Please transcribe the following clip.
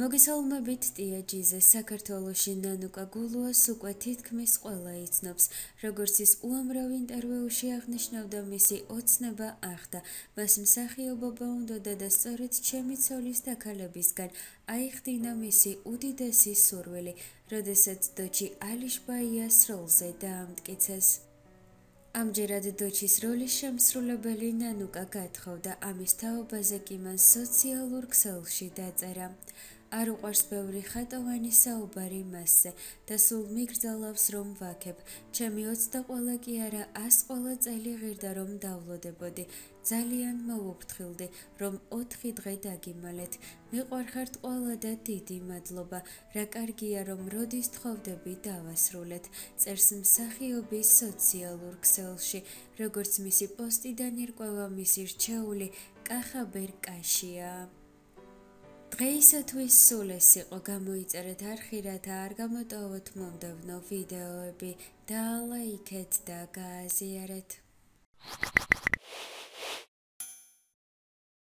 მოგესალმებით ტიაჯიზე საქართველოსში ნანუკა გულუას უკვე თითქმის ყველა იცნობს. როგორც ის უამრავ ინტერვიუში აღნიშნავდა მისი ოცნება ახდა. მას მსახიობობა უნდოდა და სწორედ ჩემი ცოლის დაქალებისგან. აიხდინა მისი უდიდესი სურვილი როდესაც დოჩი ალიშბაიას როლზე დაამტკიცეს. ამჯერად დოჩის როლის შემსრულებელი ნანუკა გათხოვდა ამის თაობაზე კი მან სოციალურ ქსელში დაწერა არ უყვარს ბევრი ხატოვანი საუბარი მასზე და სულ მიგრძალავს რომ ვაქებ. ჩემი 20 ყველა კი არა 100 ყველა წელი ღირდა რომ დავლოდებოდი. ძალიან მოუფრთხილდი რომ 4 დღე დაგიმალეთ. მიყვარხართ ყველა და დიდი მადლობა. რა კარგია რომ როდის თხოვდები დავასრულეთ. წერს მსახიობის სოციალურ ქსელში. როგორც მისი პოსტიდან ირკვევა მისი რჩეული კახაბერ კაშია დღეისათვის სულ ეს იყო გამოიწერეთ არხირად არ გამოტოვოთ მომდევნო ვიდეოები და ლაიქეთ და გააზიარეთ